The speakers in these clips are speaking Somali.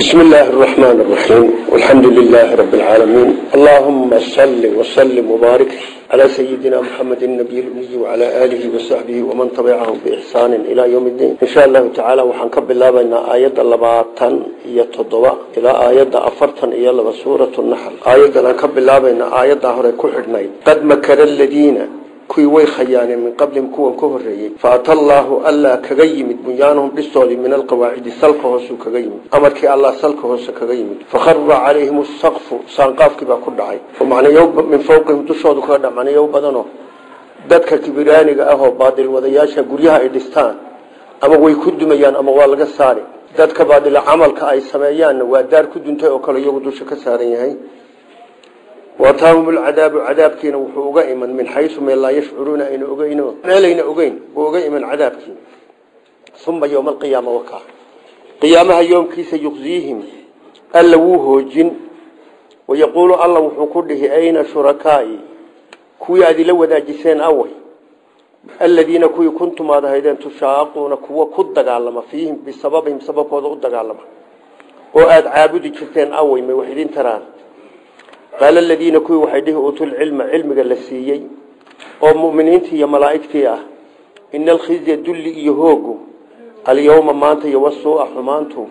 بسم الله الرحمن الرحيم والحمد لله رب العالمين اللهم صل وسلم وبارك على سيدنا محمد النبي الأمي وعلى آله وصحبه ومن تبعهم بإحسان إلى يوم الدين إن شاء الله تعالى وحنكب الله بين آيات اللباطن يتضوى إلى آيات أفرتن إلى سورة النحل آيات نكب الله بين آيات هوري كحرنين قد مكر الذين kuwii way khayaaneen min qablihim kuwan ka horreeyey faata allaahu allaa kaga yimid bunyaanahum dhistoodii min alqawaacidi salka hoosuu kaga yimid. Amarkii allah salka hoose kaga yimid. Fakharra calayhim asaqfu saanqaafkii baa ku dhacay. Macnayo min fawqihim dushoodu kaga dha macnayo badanoo dadka kibiraaniga ah oo baadil wadayaasha guryaha ay dhistaan ama way ku dumayaan ama waa laga saari. Dadka baadila camalka ay sameeyaanna waa daar ku duntay oo kale iyagu dusha ka saaran yahay wataahum lcadaabu cadaabkiina wuxuu uga iman min xayu meel laa yashcuruuna ayna ogeyn meelayna ogeyn buu uga iman cadaabkii uma ywma alqiyaama waka qiyaamaha yoomkiisa yuqziihim alla wuu hoojin. Wayaquulu alla wuxuu ku dhihi ayna shurakaai kuwii aad ila wadaajiseen awey aladiina kuwii kuntum aad ahaydeen tushaaquuna kuwa ku dagaalama fiihim bisababihim sababkooda u dagaalama. Oo aada caabudi jirteen qaala aladiina kuwii waxay dhihi uutulcilma cilmiga la siiyey oo mu'miniintii iyo malaa'igtii ah ina alkhizya dulli iyo hoogu alyawma maanta iyo wasuu'a xumaantu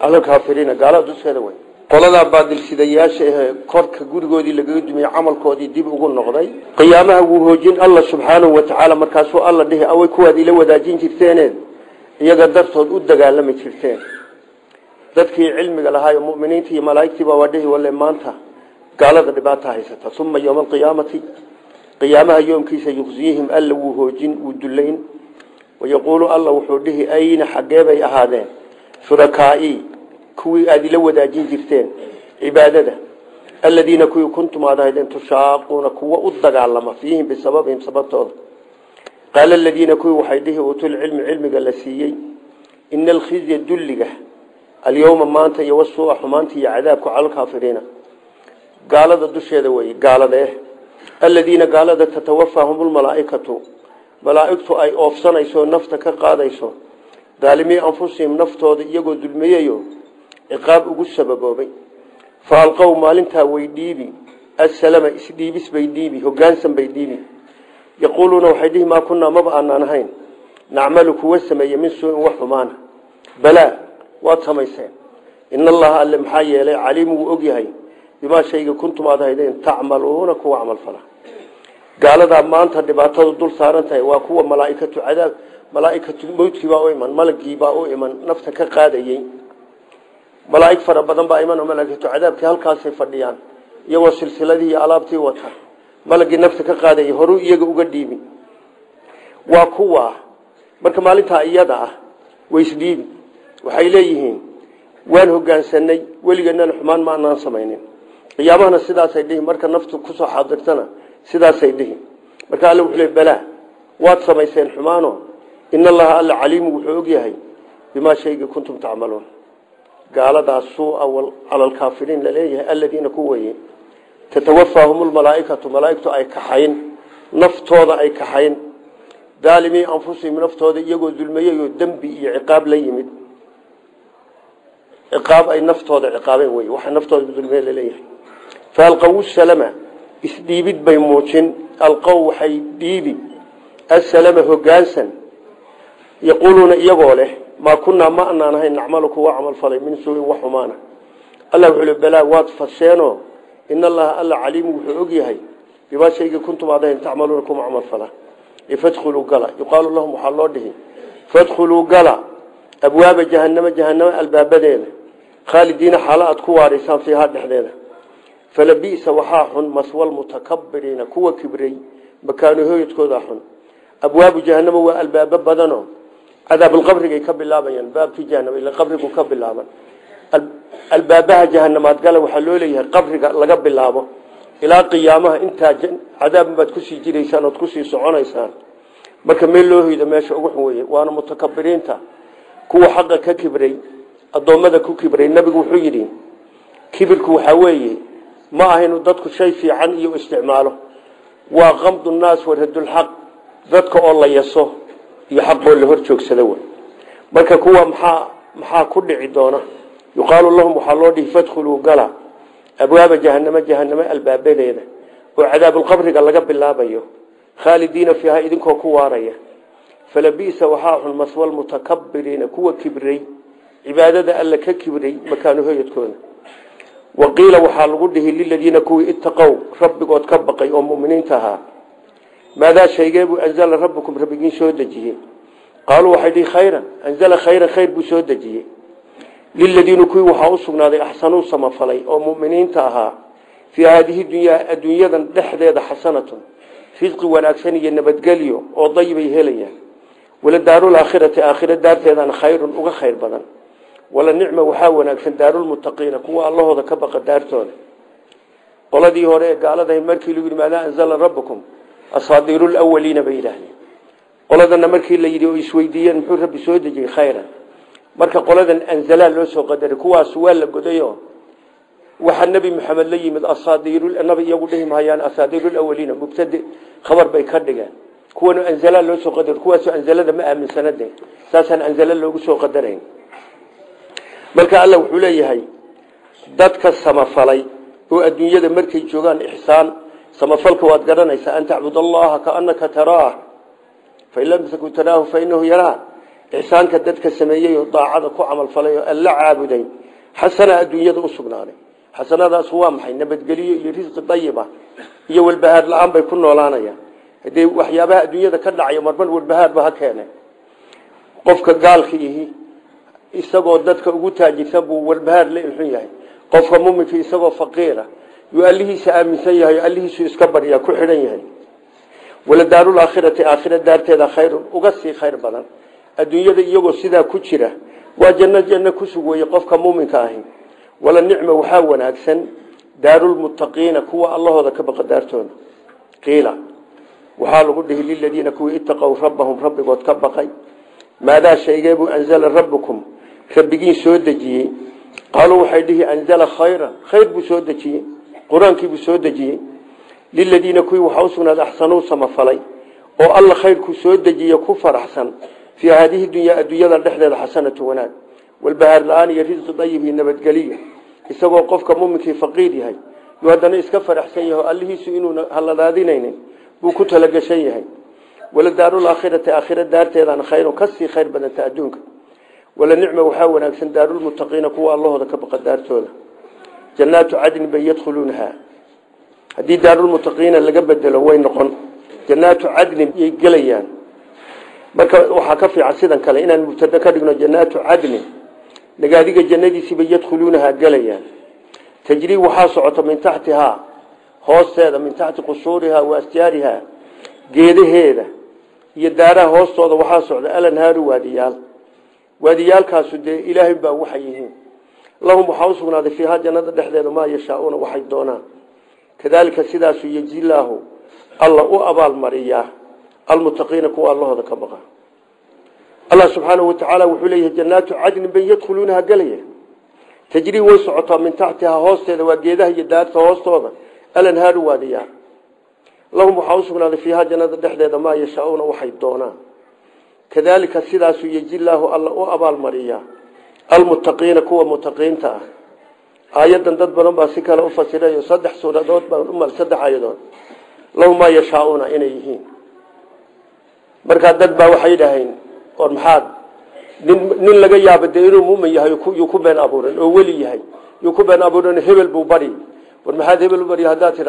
alalkaafiriina gaalada duskeeda wey qoladaa baadilsidayaasha ahee korka gurigoodii lagaga dumiyey camalkoodii dib ugu noqday qiyaamaha wuu hoojin alla subxaanahu wa tacaala markaasuu alla dhihi awey kuwaad ila wadaajin jirteeneed iyaga dartood u dagaalami jirteen dadkii cilmiga lahaayo muminiintii iyo malaa'igtiiba waa dhihi wale maanta gaalada dhibaata haysata uma ywma alqiyaamati qiyaamaha yoomkiisa yuqsiyihim alla wuu hoojin wuu dullayn wayaquulu alla wuxuu dhihi ayna xaggee bay ahaadeen? Shurakaai kuwii aada ila wadaajin jirteen cibaadada aladiina kuwii kuntum aad ahaydeen tushaaquuna kuwa u dagaalama fiihim bisababihim sababtooda. Qaala aladiina kuwii waxay dhihi uutulcilmi cilmiga la siiyey. Ina alkhizya dulliga alyowma maanta iyo wasuu'a xumaanta iyo cadaabku cala alkaafiriina gaalada dusheeda wey gaalade. Aladiina gaalada tatawafaahum lmalaaikatu malaaigtu ay oofsanayso nafta ka qaadayso. Daalimii anfusihim naftooda iyagoo dulmiyeyo ciqaab ugu sababoobay. Fa alqow maalintaa way dhiibi. Assalama isdhiibis bay dhiibi hogaansan bay dhiibi. Yaquuluuna waxay dhihi maa kunaa maba aanaan ahayn. Nacmalu kuwa sameeye min suuin wax xumaana balaa waad samayseen in allaha alle maxaa yeelay caliim ogyahay bimaa shayga kuntum aad haydeen tacmaluuna kuwa camal fala. Gaaladaa maanta dhibaatadu dul saaran tahay waa kuwa malaaikatu cadaab malaaikatu mawdkiibaa u iman malaggiibaa u iman nafta ka qaadayey malaaig fara badan baa iman oo malaaikatu cadaabkii halkaasay fadhiyaan iyagoo silsiladii iyo alaabtii wata malaggii nafta ka qaadayay horuu iyaga uga dhiibi waa kuwa marka maalintaa iyada ah qiyaamahana sidaasay dhihi marka naftu ku soo xaadirtana sidaasay dhihi marka alle wuxuu le balaa waad samayseen xumaano? In allaha alla caliimu wuxuu ogyahay bimaa shayga kuntum tacmaluun. Gaaladaas suua cala alkaafiriin la leeyahay aladiina ku weye tatawafaahum lmalaaikatu malaaigtu ay kaxayn naftooda ay kaxayn. Daalimii anfusihim naftooda iyagoo dulmayeyoo dembi iyo ciqaab la yimid. Ciqaab ay naftooda ciqaabeen wey waxa naftooda dulmeye la leeyahay faalqaw salama isdhiibid bay muujin alqow waxay dhiibi asalama hogaansan yaquuluuna iyagoo leh maa kunaa ma anaan ahayn nacmalu kuwa camal falay min suuin wax xumaana. Allah wuxuu balaa waad fasheenoo in allaha alla caliimu wuxuu ogyahay bimaa shayga kuntum aad ahayn tacmaluuna kuma camal fala. Fadkhuluu gala yuqaalu lahum waxaa loo dhihi fadkhuluu gala abwaaba jahanama jahanamo albaabadeeda khaalidiina aad ku waaraysaan fiihaa falabisa waxaa xun maswal mutakabiriina kuwa kibray makaano hoyadkooda xun. Abwaabu jahanamo waa albaabo badano cadaabulqabrigay ka bilaabayaan baabkii jahanama ila qabrigu ka bilaaban. Albaabaha jahanamaad gala waxaa loo leeyahay qabriga laga bilaabo ilaa qiyaamaha intaa cadaab baad ku sii jiraysaan ood ku sii soconaysaan. Marka meel loo hoydo meesha ugu xun weye waana mutakabiriinta. Kuwa xaqa ka kibray addoommada ku kibray nabigu wuxuu yidhi kibirku waxaa weeye ma aha inuu dadku shay fiican iyo isticmaalo. Waa qamdu naas waradulxaq dadka oo la yaso iyo xaqoo la hor joogsada wey marka kuwa maxaa maxaa ku dhici doona? Yuqaalu lahum waxaa loo dhihi fadkhuluu gala. Abwaaba jahanamo jahanamo albaabadeeda oo cadaabulqabriga laga bilaabayo. Khaalidiina fiiha idinkoo ku waaraya. Falabisa waxaa xun maswa lmutakabiriina kuwa kibray. Cibaadada alla ka kibray makaanu hoyadkooda waqiila waxaa lagu dhihi liladiina kuwii itaqow rabbigood ka baqay oo muminiinta ahaa. Maadaa shaygeebuu anzala rabbukum rabbigiin soo dejiyey. Qaaluu waxay dhihi khayran anzala khayran khayr buu soo dejiyey. Liladiina kuwii waxaa u sugnaaday axsanuu samafalay oo muminiinta ahaa. Fii haadihi dunyaa adduunyadan dhexdeeda xasanatun risqi wanaagsan iyo nabadgelyo oo dayibay helayaan. Wala daarulaakhirati aakhira daarteedana khayrun uga khayr badan wala nicma waxaa wanaagsan daarulmuttaqiina kuwa allahooda ka baqa daartooda qoladii hore ee gaaladahay markii lagu yidhi maadaa anzala rabbukum? Asaadiirulawaliina bay yidhaahdeen. Qoladana markii la yidhi oo isweydiiyeen muxuu rabbi soo dejiyey? Khayran. Marka qoladan anzalaa loo soo qadaray kuwaas waa la godayo. Waxaa nebi maxamed la yimid asaadiirnabi iyagu dhihi mahayaan asaadiirulawaliina mubtade khabar bay ka dhigeen kuwan anzalaa loo soo qadaray kuwaasoo anzalada ma aaminsanade saasaan anzala loogu marka alla wuxuu leeyahay dadka samafalay oo adduunyada markay joogaan ixsaan samafalka waad garanaysaa an tacbud allaha kaanaka taraah fain lam takun taraahu fainahu yaraa ixsaanka dadka sameeyey oo daacada ku camalfalay oo alla caabuday xasana adduunyada u sugnaaday. Xasanadaas waa maxay? Nabadgelyo iyo risqi dayiba iyo walbahaar la'aan bay ku noolaanayaan. Hadee waxyaabaha adduunyada ka dhacayo marmar walbahaarba ha keene qofka gaalka ihi isagoo dadka ugu taajirsan buu walbahaar la ilxun yahay. Qofka muminka isagoo faqiira yuu allihiisa aaminsan yahay allihiisu iska baryaa ku xidhan yahay. Wala daarulaakhirati aakhira daarteeda khayrun uga sii khayr badan. Adduunyada iyagoo sidaa ku jira waa janno janno ku sug qofka muminka ahi. Wala nicma waxaa wanaagsan daarulmuttaqiina kuwa allahooda ka baqa daartooda. Qiila waxaa lagu dhihi liladiina kuwii itaqow rabbahum rabbigood ka baqay. Maadaa shaygeebuu anzala rabbukum rabbigiin soo dejiyey. Qaaluu waxay dhihi anzala khayran. Khayr buu soo dejiyey. Qur'aankiibuu soo dejiyey. Liladiina kuwii waxaa u sugnaaday axsanuu samafalay oo alla khayrku soo dejiye ku faraxsan. Fii haadihi dunyaa adduunyada dhexdeeda xasanatu wanaag. Walbahaar la'aan iyo risqi dayib iyo nabadgeliyo isagoo qofka muminkii faqiir yahay. Yuu haddana iska faraxsan yahay oo allihiisu inuuna haladaadinaynin buu ku talagashan yahay. Wala daarulaakhirati aakhira daarteedana khayrun ka sii khayr badanta adduunka wala nicma waxaa wanaagsan daarulmuttaqiina kuwa allahooda ka baqa daartooda. Jannaatu cadnin bay yadkhuluunahaa haddii daarulmuttaqiina laga bedelo way noqon. Jannaatu cadnin yay gelayaan. Marka waxaa ka fiican sidan kale inaan mubtada ka dhigno jannaatu cadnin nagaadiga jannadiisiibay yadkhuluunahaa gelayaan. Tajrii waxaa socota min taxtihaa hoosteeda min taxti qusuurihaa wa asjaarihaa geedaheeda iyo daaraha hoostooda waxaa socda waadiyaalkaasu dee ilaahay baa waxay yihiin. Lahum waxaa u sugnaaday fiihaa jannada dhexdeeda maa yashaauuna waxay doonaan. Kadaalika sidaasu yejilaahu alla u abaalmariyaa almuttaqiina kuwa allahooda ka baqa. Allah subxaanahu watacaala wuxuu leeyahay jannaatu cadnin bay yadkhuluunaha gelaya tajrii way socotaa min taxtihaa hoosteeda waa geedaha iyo daarta hoostooda. Alanhaaru waadiyaal lahum waxaa u sugnaaday fiihaa jannada dhexdeeda maa yashaauuna waxay doonaan kadaalika sidaasu yejilaahu alla u abaalmariyaa almuttaqiina kuwa muttaqiinta ah. Aayadan dad badan baa si kale u fasirayo saddex suuradood umal saddex aayadood. Lahum maa yashaauuna inay yihiin. Markaa dad baa waxay dhaheen or maxaad? Nin nin laga yaaba dee inuu muumin yahay yuu ku been abuuran oo weli yahay. Yuu ku been abuuran hebel buu bari. War maxaad hebel u bari? Haddaad tidhi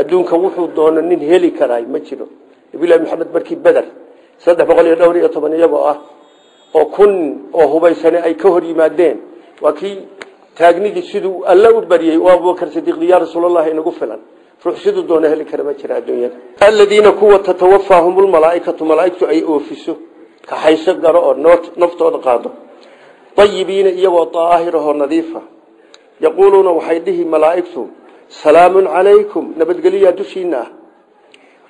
adduunka wuxuu doono nin heli karaay ma jiro. Nabilahi maxamed markii beder saddex boqol iyo dhowr iyo toban iyagoo ah oo kun oo hubaysane ay ka hor yimaadeen. Waa kii taagnidii siduu alla u bariyey oo abubakar sidiiqdi yaa rasuulallahi inagu filan. Ruux siduu doona heli kara ma jira adduunyada. Aladiina kuwa tatawafaahum lmalaaikatu malaaigtu ay oofiso. Kaxayso garo oo naftooda qaado. Ayibiina iyagoo daahirahoo nadiifa. Yaquuluuna waxay dhihi malaaigtu salaamun calaykum nabadgelyaa dushiina ah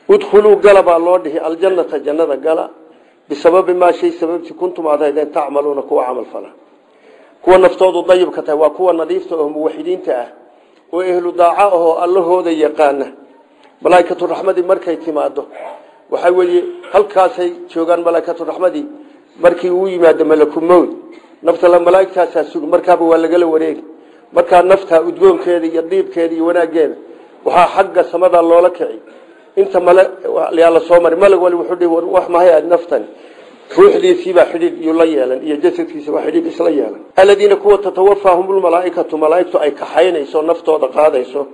udkhuluu gala baa loo dhihi aljannata jannada gala. Bisababi maa shay sababtii kuntum aad haydeen tacmaluuna kuwa camal fala. Kuwa naftoodu dayibka tahay waa kuwa nadiifta oo muwaxidiinta ah oo ehlu daaco ahoo allahooda yaqaana. Malaaikatu raxmadii markay timaado waxaa weeye halkaasay joogaan malaa'ikatu raxmadii markii uu yimaado malaku mowd nafta la malaa'igtaasaa sugi markaaba waa lagala wareegi markaa nafta udgoonkeeda iyo diibkeeda iyo wanaaggeeda waxaa xagga samada loola kici inta male yaa la soo mari malag wali wuxuu dhihi wax mahay aad naftan. Ruuxdiisiibaa xidhiidh iyuu la yeelan iyo jasadkiisa waa xidhiidh isla yeelan. Aladiina kuwa tatawafaahum lmalaaikatu malaaigtu ay kaxaynayso naftooda qaadayso.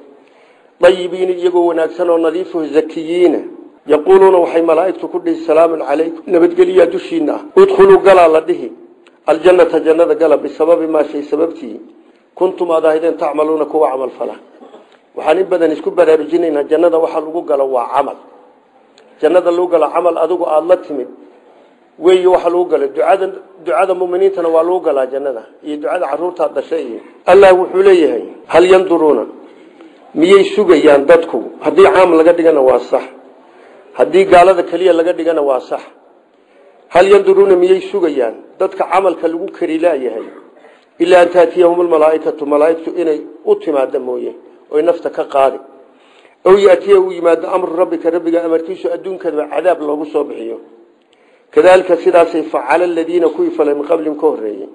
Dayibiina iyagoo wanaagsan oo nadiifaho zakiyiina yaquuluuna waxay malaaigtu ku dhihi salaamun calaykum. Nabadgelyaa dushiina ah. Udkhuluu galaa la dhihi. Aljannata jannada gala bisababi maa sababtii kuntum aad ahaydeen tacmaluuna kuwa camal fala. Waxaan in badan isku baraarujinaynaa jannada waxa lagu galo waa camal. Jannada lagu galo camal adigu aada la timid wey waxa lagu gala. Ducada ducada muminiintana waa lagu galaa jannada iyo ducada caruurtaa dhashay. Iyo allah wuxuu leeyahay hal yanduruuna? Miyay sugayaan dadku? Haddii caam laga dhigana waa sax. Haddii gaalada keliya laga dhigana waa sax. Hal yanduruuna miyay sugayaan? Dadka camalka lagu kari laayahay ilaa an taatiyahum almalaaikatu malaaigtu inay u timaado mooye oy nafta ka qaadi. Ow yaatiya uu yimaado amru rabbika rabbiga amarkiisu adduunkadaba cadaab loogu soo bixiyo. Kadalika sidaasay facala aladiina kuwii falay min qablihim ka horeeyey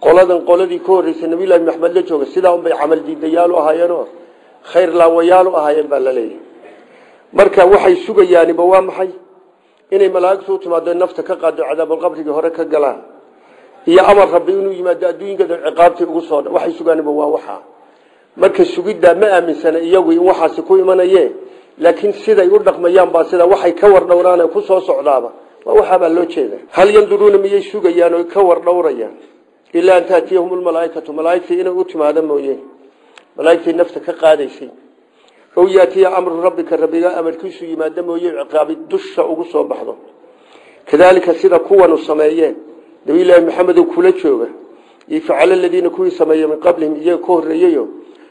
qoladan qoladii ka horreysay nabiyullahi maxmed la jooga sidaa unbay camal diidayaalu ahaayeenoo khayr laawayaalu ahaayeen baa marka waxay sugayaaniba waa maxay? Inay malaa'igtu u timaado nafta ka qaado cadaabulqabrigii hore ka galaan iyo amar rabbi inuu yimaado adduunkada ciqaabtii ugu soo waxay sugaaniba waa waxaa marka sugiddaa ma aaminsana iyagu in waxaasi ku imanaye laakiin siday u dhaqmayaan baa sida waxay ka war dhowraan ku soo socdaaba. Waa waxaabaa loo jeeda hal yanduruuna miyay sugayaan oo ka war dhowrayaan ilaa an taatiyahum lmalaaikatu malaaigtii inay u timaado mooye malaaigtii nafta ka qaadaysay. Ow yaatiya amru rabbika rabbiga amarkiisu yimaado mooye ciqaabi dusha ugu soo baxdo. Kadaalika sida kuwanu sameeyeen nabiyulaahi maxamedo kula jooga. Iyo facala aladiina kuwii sameeyey min qablihim iyaga ka horreeyeyo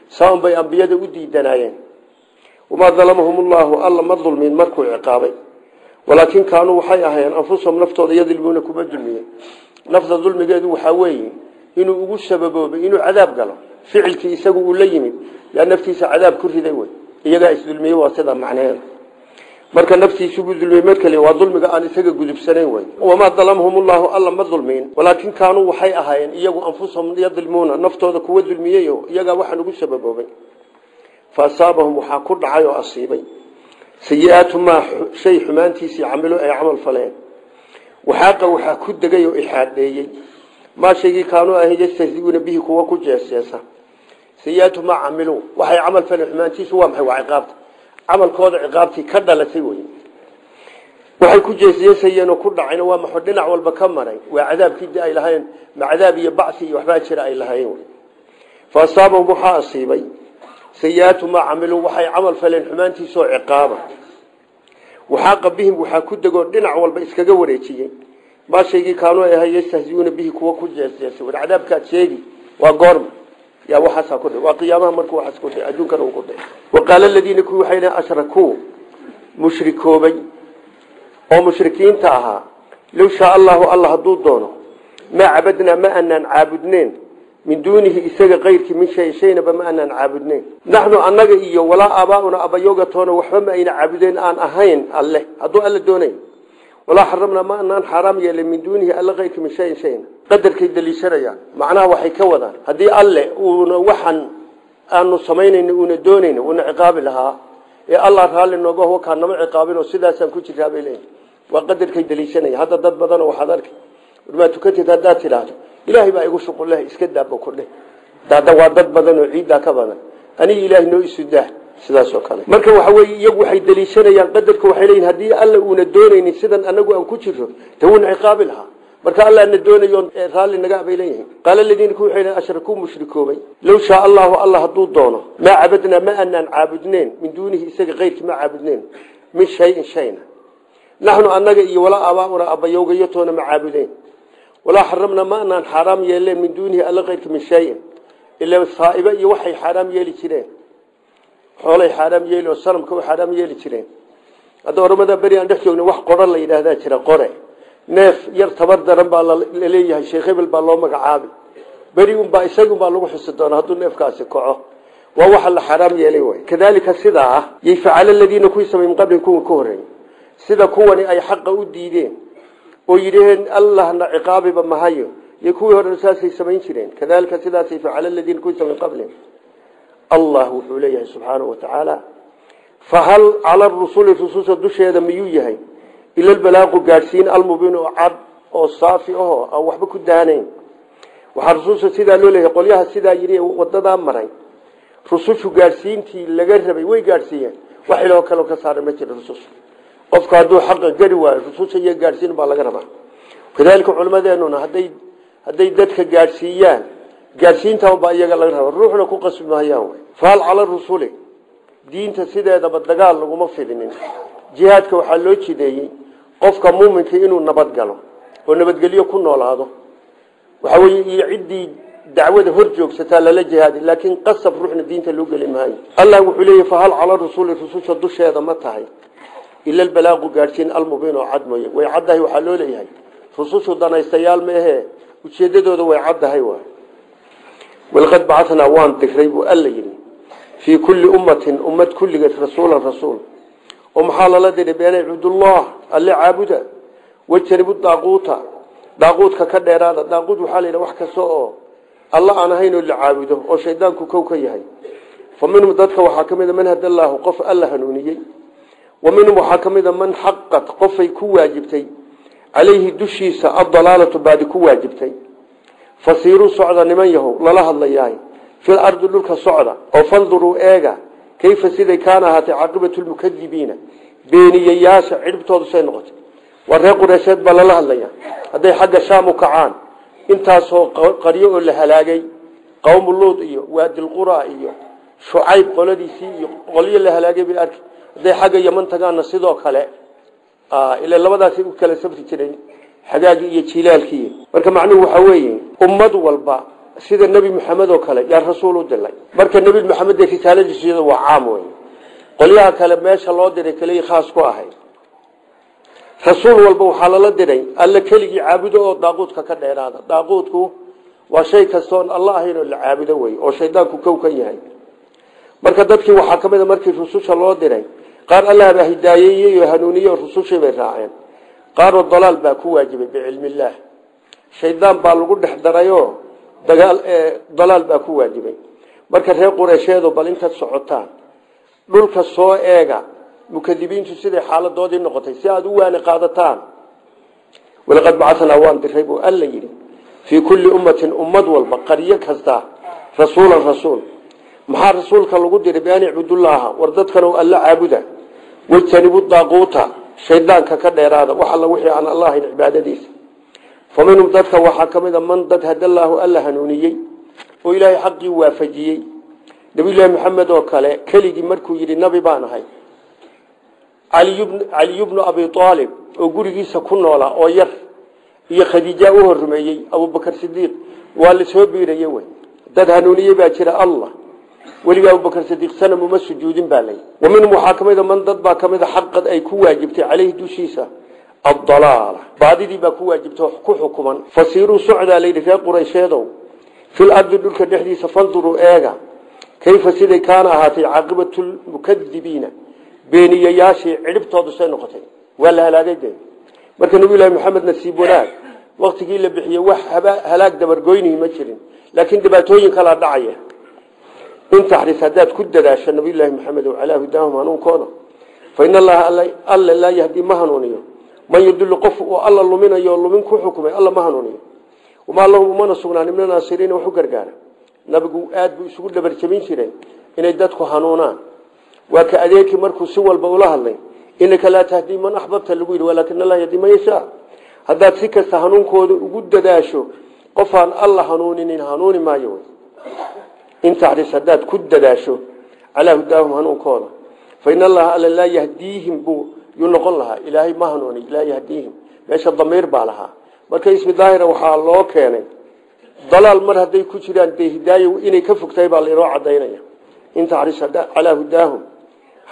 saaun bay ambiyada u diidanaayeen wamaa dalamahum ullahu alla ma dulmin markuu ciqaabay. Walaakin kaanuu waxay ahaayeen anfusahum naftooda yadlimuuna kuma dulmiye nafta dulmigeedu waxaa weeye inuu ugu sababoobay inuu cadaab galo. Ficilkii isagu uu la yimid yaa naftiisa cadaab ku riday wey. Iyagaa isdulmiye waa sidaa macnaheeda marka naftiisubuu dulmiyey mar kale waa dulmiga aan isaga gudubsanayn wey wamaa dalamhum ullahu alla ma dulmiin walaakin kaanuu waxay ahaayeen iyagu anfusahum yadlimuuna naftooda kuwa dulmiyeyo iyagaa waxaan ugu sababoobay. Fa asaabahum waxaa ku dhacay oo asiibay. Sayi-aatu shay xumaantiisii camilo ay camal faleen. Waxaaqa waxaa ku degay oo ixaadheeyey maa shaygii kaanuu ahayn yastahziuuna bihi kuwa ku jeeseesa. Sayi-aatu maa camiluu waxay camal faleen xumaantiisu waa maxay waa camalkooda ciqaabtii ka dhalatay wey waxay ku jeesjeesayeen oo ku dhaceen waa maxo dhinac walba ka maray. Waa cadaabkii ay lahayn ma cadaab iyo bacsi iyo waxbaa jira ay lahayn fa asaabahum waxaa asiibay sayi-aatu waxay camal faleen xumaantiisoo ciqaaba. Waxaaqa bihim waxaa ku degoo dhinac walba iskaga wareejiyey. Maa shaygii kaanuu ay ahay yastahziuuna bihi kuwa ku jeesjeesay war cadaabkaad sheegi waa goorma yaa waxaasaa ku waa qiyaamaha markuu waxaas ku dhici adduunkana uu ku dhici waqaala aladiina kuwii waxay dhahen ashrakuu mushrikoobay. Oo mushrikiinta ahaa low shaa allahu alla hadduu doono maa cabadnaa ma anaan caabudneen min duunihi isaga kayrkii min shay shaynaba ma anaan caabudneyn naxnu annaga iyo walaa aabaauna abayogatoona waxba ma ayna caabudeen aan ahayn alleh. Hadduu alla doonay walaa xaramnaa ma anaan xaaraam yeelay min duunihi alla kayrkii min shayin shayna qadarkay daliishanayaan. Macnaha waxay ka wadaan. Haddii alle uuna waxan aanu samaynayno uuna doonayno uuna ciqaabi lahaa ee allah raalli nooga wakaa nama ciqaabinoo sidaasaan ku jiraa bay leeyihiin waa qadarkay daliishanaya hadda dad badanoo waxaad arkay. Warmaa tukatid haddaad tidhaahdo. Ilaahay baa igu shuqulleh iska daaba ku dheh daada waa dad badan oo ciiddaa ka badan. Aniga ilaahay noo isu sidaas oo kale. Marka waxa weeye iyagu waxay daliishanayaan qadarka waxay leeyihiin haddii alla uuna doonaynin sidan anagu aan ku jirro wuuna ciqaabi lahaa marka allaana doonayo raalli naga bay leeyihiin. Qaala aladiina ku waxay ashrakuu mushrikoobay? Low shaa allahu alla hadduu doono maa cabadnaa ma anaan caabudneen min duunihi isaga kayrkii ma caabudneen min shayin shayna. Naxnu annaga iyo walaa aabaauna abayowgayatoona ma caabudeen walaa xaramna ma anaan xaaraam yeeleen min duunihi alla kayrka min shayin ila saaiba iyo waxay xaaraam yeeli jireen xoolay xaaraam yeeli oo sanamka u xaaraam yeeli jireen hadda oramada beri aan dhex joogna wax qoro la yidhaahdaa jira qore. Neef yar tabar daran baa la leeyahay sheekh hebel baa loo magacaabi beri unbaa isaga unbaa lagu xusi doona hadduu neefkaasi kaco. Waa waxa la xaaraam yeelay way. Kadalika sidaa ah yay facala aladiina kuwii samay qablin kuwa ka horreeyey sida kuwani ay xaqa u diideen oo yidhaheen allahna ciqaabiba mahayo. Iyo kuwii horena saasay samayn jireen. Kadalika sidaasay facala ladiina kuwisa min qablihim allah wuxuu leeyahay subxaanahu wa tacaala fahal cala rusuli rususha dusheeda miyuu yahay? Ila balaaqu gaadhsiin almubiin oo cad oo saafi ahoo aan waxba ku daanayn waxaa rususha sidaa loo leeyahay qolyaha sidaa yidhi wadadaa maray rusushu gaadhsiintii laga rabay way gaadhsiiyeen. Wax iloo kaleo ka saaran ma jira rususha qofka hadduu xaqa gari waayo rususha iyo gaadhsiin baa laga rabaa. Kadalika culimadeenuna hadday hadday dadka gaadhsiiyaan gaadhsiinta baa iyaga laga rabaa ruuxna ku qasbi mahayaan wy fahal cala rusuli diinta sideedaba dagaal laguma fidinin jihaadka waxaa loo jideeyey qofka muuminka inuu nabad galo oo nabadgelyo ku noolaado. Waxa weye iyo ciddii dacwada hor joogsataa lala jihaadi laakiin qasab ruuxna diinta loo geli maayo. Allah wuxuu leeyahy fahal cala rusuli rususha dusheeda ma tahay. Ila albalaaqu gaadhsiin almubiin oo cad mooye. Way caddahay waxaa loo leeyahay. Rusushu danaystayaal ujeedadooda way caddahay walqad bacatnaa waan diray buu alla yidhi fii kulli ummatin ummad kulligeed rasuulan rasuul. oo maxaa lala diray? Beena icbudullah alle caabuda wajtanibu daaquuta daaquudka ka dheeraada. Daaquud waxaa la yidhaha wax kasta oo alla aan ahayn oo la caabudo oo shaydaanku kow ka yahay. Fa minhum dadka waxaa ka mida man hadallaahu qof alla hanuuniyey. Wa minhum waxaa ka mida man xaqat qofay ku waajibtay calayhi dushiisa adalaalatu baadi ku waajibtay fasiiruu socda niman yahow lala hadlayahay. Fil ardi dhulka socda oo fanduruu eega kayfa siday kaana ahaatay caaqibatu lmukadibiina? Beeniyayaasha cidhibtoodu say noqotay. Waa reer qureysheed baa lala hadlaya. Hadday xagga shaam u kacaan intaasoo qaryo oo la halaagay qowmu luud iyo waadilqura iyo shucayb qoladiisii iyo qolyo la halaagay bay arki. Hadday xagga yaman tagaanna sidoo kale ila labadaasay u kala safri jireen xagaagii iyo jilaalkii. Marka macnuhu waxaa weeye ummad walba sida nebi maxamed oo kale yaa rasuul u dilay marka nebi maxamed ee risaaladiisu waa caam wey qolyaha kale meesha loo diray keliya khaas ku ahay. Rasuul walba waxaa lala diray alla keligii caabudo oo daaquudka ka dheeraada. Daaquudku waa shay kastoon alla ahayn oo la caabudo wey oo shaydaanku kow ka yahay. Marka dadkii waxaa ka mid markii rususha loo diray qaar allahbaa hidaayeeyey oo hanuuniyey rusushii bay raaceen qaaroo dalaal baa ku waajibay bicilmi illaah shaydaan baa lagu dhex darayoo dagaal dalaal baa ku waajibay. Marka reer qureysheedu bal intaad socotaan dhulka soo eega mukadibiintu siday xaaladoodii noqotay si aada u waani qaadataan. Walaqad bacanaa waan diray buu alla yidhi fii kulli ummatin ummad walba qaryo kasta rasuulan rasuul. Maxaa rasuulka lagu diray bian icbudullaaha war dadkan alla caabuda. Wajtanibu daaquuta shaydaanka ka dheeraada wax alla wixii aan alla ahayn cibaadadiisa. Fa minhum dadka waxaa ka mid a man dad hadallaahu alla hanuuniyey oo ilaahay xaqii waafajiyey. Nabiyullaahi maxamed oo kale keligii markuu yidhi nabi baan ahay. Caliy bnu abi aalib oo gurigiisa ku noolaa oo yar iyo khadiija u horrumeeyey abubakar sidiiq waa la soo biiraya wey dad hanuuniyey baa jira allah weliga abubakar sidiiq sanam uma sujuudin baa lay wa minhum waxaa ka man dad baa ka mida xaqad ay ku waajibtay caleyhi dushiisa adalaala baadidii baa ku waajibta ku xukuman. Fasiiruu socdaa layidhi reer quraysheedow. Fil ardi dhulka dhexdiisa fanduruu eega. Kayfa siday kaana ahaatay caaqibatulmukadibiina beeniyayaashii cidhibtoodu say noqotay. Waa la halaagay de marka nabiyullaahi maxamed nasiib wanaag. Waktigii la bixiyey wax halaag dabargoynihi ma jirin. Laakiin dhibaatooyin kalaa dhacaya in taxris haddaad ku dadaasho nabiyullaahi maxamed o calaa hudaahum hanuunkooda fa in allaha alla laa yahdi ma hanuuniyo. Man yudilu qof uu alla luminayo lumin ku xukumay alla ma hanuuniyo. Wamaa lahum umana sugnaan min naasiriina wax u gargaara nabigu aada buu isugu dhabarjabin jiray inay dadku hanuunaan. Waa ka adeerkii markuu si walba ula hadlay. Inaka laa tahdii man axbabta lagu yidhi walaakin allah yahdi man yashaa. Haddaad si kasta hanuunkooda ugu dadaasho qofaan alla hanuuninin hanuuni maayo in taxris haddaad ku dadaasho calaa hudaahum hanuunkooda. Fa in allaha alla laa yahdiihim buu yuu noqon lahaa. Ilaahay ma hanuuni laa yahdiihim meesha damiir baa lahaa. Marka ismi daahira waxaa loo keenay. Dalaal mar hadday ku jiraan dee hidaayo inay ka fogtahay baa lainoo cadaynaya in taxris calaa hudaahum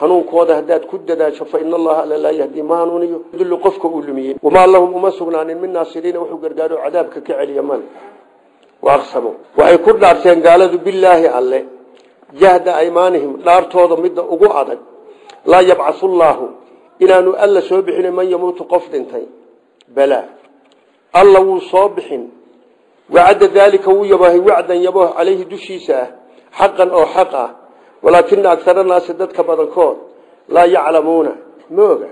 hanuunkooda haddaad ku dadaasho fa in allaha alla laa yahdii ma hanuuniyo. Dullu qofka uu lumiyey. Wamaa lahum uma sugnaanin min naasiriina wuxuu gargaaro cadaabka ka celiya male waaqsamo. Waxay ku dhaarteen gaaladu bilaahi alle. Jahda aymaanihim dhaartooda midda ugu adag. Laa yabcasullaahu inaanu alla soo bixin man yamuutu qof dhintay. Balaa alla wuu soo bixin. Wacadda daalika wuu yabaahay wacdan yabo calayhi dushiisa ah. Xaqan oo xaq ah. Walaakina agara naasi dadka badankood laa yaclamuuna. Ma oga.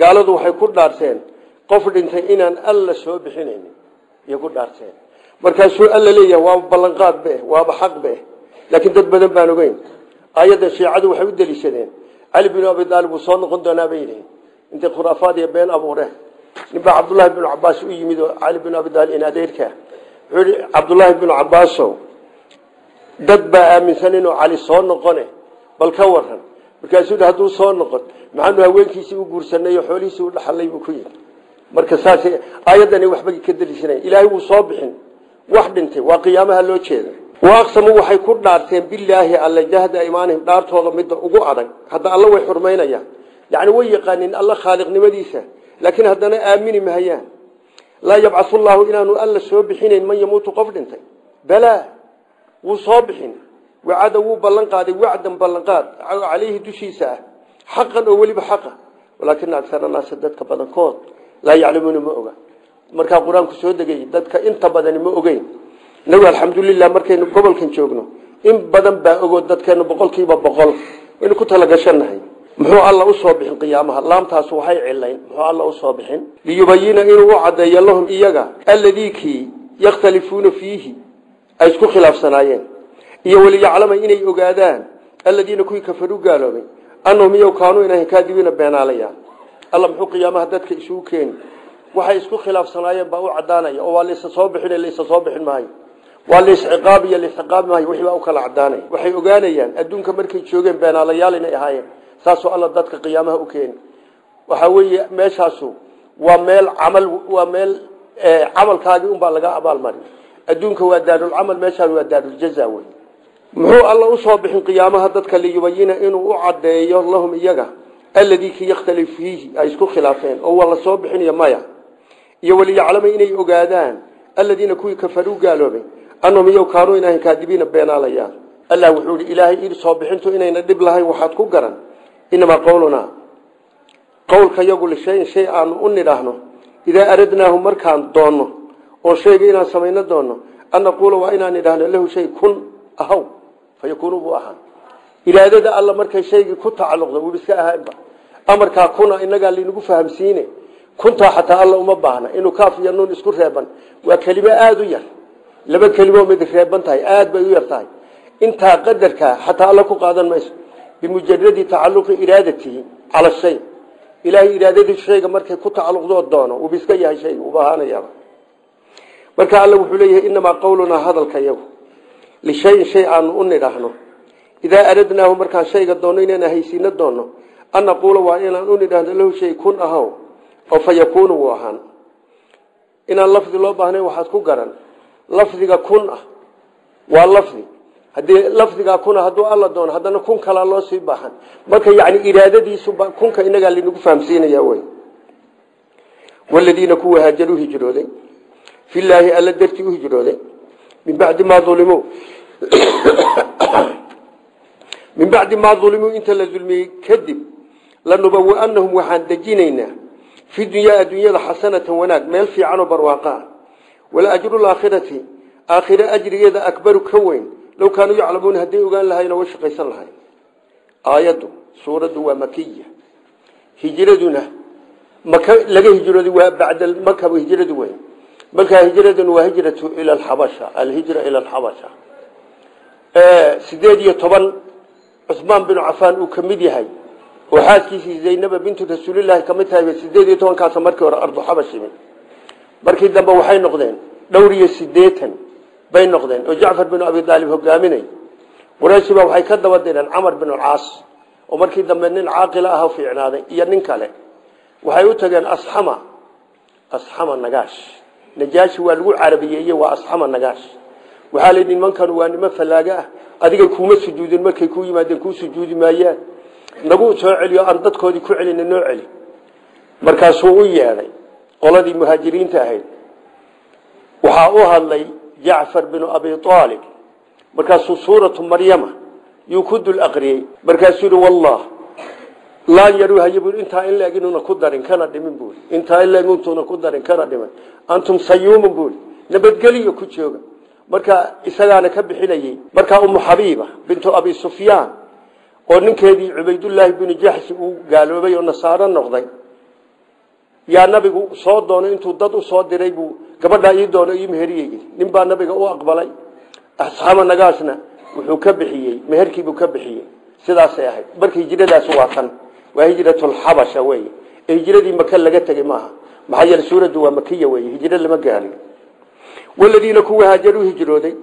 Gaaladu waxay ku dhaarteen qof dhintay inaan alla soo bixinaynin. Iyo ku markaasuu alla leeyahay waaba ballanqaad be waaba xaq be. Laakiin dad badan baan ogeyn. Aayaddan shiicadu waxay u deliishadeen cali binu abi aalib wuu soo noqon doonaa bay yidhihin intay khuraafaad iyo been abuureen ninbaa cabdullaahi binu cabaas u yimid oo cali abi aalib in adeerka wuxuu yihi cabdullaahi dad baa aaminsan inuu cali soo noqone bal ka waran markaasuu yidhi hadduu soo noqon maxaanu haweenkiisii u guursanay oo xoolihiisii u dhaxalay buu ku yidhi. Marka saas aayaddani waxba ka deliishanay ilaahay wuu soo bixin wax dhintay waa qiyaamaha loo jeeda waaqsamu waxay ku dhaarteen bilaahi alla jahda imaanihim dhaartooda midda ugu adag. Hadda alla way xurmaynayaan. Yacni way yaqaanin alla khaaliqnimadiisa laakiin haddana aamini mahayaan laa yabcahu llaahu inaanu alla soo bixinayn man yamuutu qof dhintay. Balaa wuu soo bixin. Wacada wuu ballan qaaday wacdan ballanqaad calayhi dushiisa ah. Xaqan oo weliba xaqa. Walaakina agsara naasi dadka badankood laa yaclamuuna ma oga markaa qur'aanku soo degay dadka inta badani ma ogeyn. Nabi alxamdulilah markaynu gobolkan joogno in badan baa ogoo dadkeenu boqolkiiba boqol. Waynu ku talagashanahay muxuu alla u soo bixin qiyaamaha? Laamtaas waxay cilayn muxuu alla u soo bixin? Liyubayina inuu u cadeeyo lahum iyaga alladii kii yakhtalifuuna fiihi ay isku khilaafsanaayeen. Iyo waliyaclama inay ogaadaan aladiina kuwii kafaruu gaaloobay annahum iyagu kaanuu inahan kaadibiina beenaalayaan alla muxuu qiyaamaha dadka isugu keeni waxay isku khilaafsanaayeen baa u cadaanaya oo waa laysa soo bixin laysa soo bixin maayo waa laysciqaab iyo laysciqaabi maayo wixii baa u kala cadaanaya waxay ogaanayaan adduunka markay joogeen beenaalayaal inay ahaayeen saasoo alla dadka qiyaamaha u keeni waxaa weeye meeshaasu waa meel camal waa meel camalkaagii unbaa laga abaalmari adduunka waa daarulcamal meeshaan waa daaruljaza wey muxuu alla u soo bixin qiyaamaha dadka liyubayina inuu u cadeeyo lahum iyaga alladii ki yakhtalifu fiihi ay isku khilaafeen oo waa la soo bixinayo maya iyo waliyaclama inay ogaadaan aladiina kuwii kafaruu gaaloobay annahum iyagu kaanuu inahan kaadibiina beenaalayaan allah wuxuu ihi ilaahay ii soo bixintu inayna dhib lahayn waxaad ku garan. Inamaa qowlunaa qowlka yagu lishayin shay aanu u nidhaahno idaa aradnaahu markaan doonno oo shayga inaan samayno doonno an naquula waa inaan idhaahno lahu shay kun ahaw fa yakuunu buu ahaan iraadada alla markay shaygii ku tacalluqda wuu iska ahaanba amarkaa kuna inagaa laynagu fahamsiine kuntaa xataa alla uma baahna. Inuu kaaf iyo nuun isku reeban. Waa kelimo aada u yar. Laba kelimo mid reeban tahay. Aada bay u yar tahay. Intaa qadarkaa xataa alla ku qaadan mayso. Bimujaradi tacaluqi iraadatihi cala shay. Ilaahay iraadadii shayga markay ku tacaluqdoo doono wuuba iska yahay shayga uba ahaanayaaba marka alla wuxuu leeyahay inamaa qowlunaa hadalka yagu lishayin shay aanu u nidhaahno. Idaa aradnaahu markaan shayga doonno inaan haysiino doonno an oo fa yakuunu wuu ahaan. Inaan lafdi loo baahnayn waxaad ku garan. Lafdiga kun ah waa lafdi. Haddii lafdigaa kuna hadduu alla doono haddana kun kalaa loo sii baahan. Marka yani iraadadiisu kunka inagaa lanagu fahamsiinaya wey. Waladiina kuwa haajaruu hijrooday filaahi alla dartii u hijrooday min bacdi maa ulimuu min bacdi maa ulimuu inta la dulmiyey kadib lanubawianahum waxaan dejinaynaa fi dunyaa adduunyada xasanatan wanaag meel fiicanoo barwaaqa. Ah wala ajrulaakhirati aakhire ajrigeeda akbaru ka weyn. Low kaanuu yaclamuuna hadday ogaan lahayn oo wa shaqaysan lahayn aayaddu suuraddu waa makiya hijraduna maka laga hijrooday waa bacda makaba hijradu weyn. Markaa hijraduna waa hijratu ila alxabasha alhijra ila alxabasha. Sideed iyo toban cusmaan binu cafaan mid yahay oo xaaskiisii bintu rasuulilahi ka mid tahay sideed iyo markii hore ardu xabashimi markii dambe waxay noqdeen dhowr iyo sideetan bay noqdeen oo jacfar binu abi aalib hogaaminay qurayshiba waxay ka daba direen camar binu caas oo markii dambe nin caaqila ah fiicnaaday iyo nin kale waxay u tageen asxama asxama nagaash najaashi waa lagu carabiyeeye waa asxama nagaash waxaa layidhi nimankan waa niman fallaaga adiga kuuma sujuudin markay ku yimaadeen kuu sujuudi nagu soo celiyo aan dadkoodii ku celina noo celi. Markaasuu u yeedhay qoladii muhaajiriinta ahayd. Waxaa u hadlay jacfar binu abi aalib markaasuu suuratu maryama yuu ku dul aqriyey. Markaasuu yihi wallah laan yaruuhaye buui intaa in laeg ku darin kana dhimin buui intaa in laeg ku darin kana dhimin. Antum sayuumun buui nabadgeliyo ku jooga. Marka isagaana ka bixinayey markaa umu xabiiba bintu abi sufyaan oo ninkeedii cubaydullaahi binu jaxsi uu gaaloobay oo nasaaro noqday. Yaa nabigu soo doonay intuu dad u soo diray buu gabadhaa ii doono ii meheriyey. Nin nabiga u aqbalay. Asxaaba nagaasna wuxuu ka bixiyey meherkiibuu ka bixiyey. Sidaasay ahayd. Marka hijradaas waa tan. Waa hijratulxabasha wey ee hijradii maka laga tegey maaha. Maxaa yeele suuraddu waa makiya wey hijro lama gaalin waladiina kuwa haajaruu hijrooday.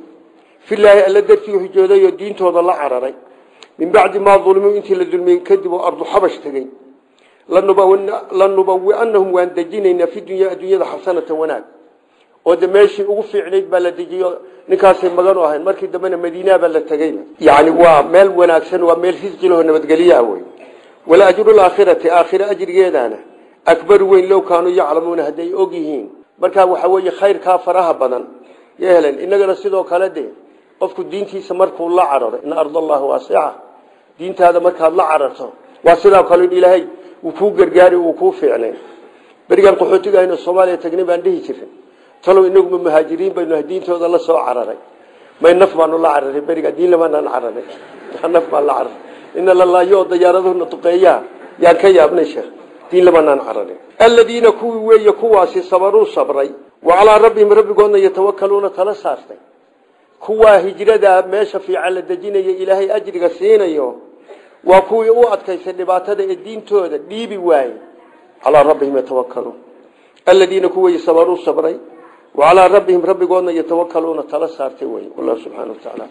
Filaahi alla dartii hijrooday oo diintooda la cararay min bacdi maa ulmuu intii la dulmiyey kadib oo ardu xabash tegey lanubawianahum waan dejinaynaa fi dunya adduunyada xasanata wanaag oo de meeshii ugu fiicnayd baa la dejiyo ninkaasay magan u ahayn markii dambena madiinaa baa la tegey yani waa meel wanaagsan waa meel risqilaho nabadgelyaa wey wala ajrulaakhirati aakhira ajrigeedaana akbaru weyn low kaanuu yaclamuuna og yihiin markaa waxa weeye khayrkaa faraha badan ya helen sidoo kale de qofku diintiisa markuu la cararo in ardallahi waasica diintaada markaad la cararto waa sidaa kale ilaahay uu kuu gargaari uu kuu fiicnay. Berigaan qaxootiga aynu soomaaliya tagnay baan dhihi jiray talow inaguma muhaajiriin baynu diintooda la soo cararay. May naf baanu la cararay berigaa diin lamanaan cararay. Naf baan la cararay. Ina lalaayo oo dayaaradahuna duqeeyaa yaan ka yaabnay sheekh. Diin lamanaan cararay. Aladiina kuwii weeye kuwaasi sabaruu sabray. Wa calaa rabbihim rabbigoodna yatawakaluuna tala saartay. Kuwaa hijradaa meesha fiican la dejinaya ilaahay ajriga siinayo waa kuwii u adkaysay dhibaatada ee diintooda dhiibi waaye calaa rabbihim yatawakaluun aladiina kuwii sabaruu sabray wa calaa rabbihim rabbigoodna yatawakaluuna tala saartay wey wallahu subxana wa tacaala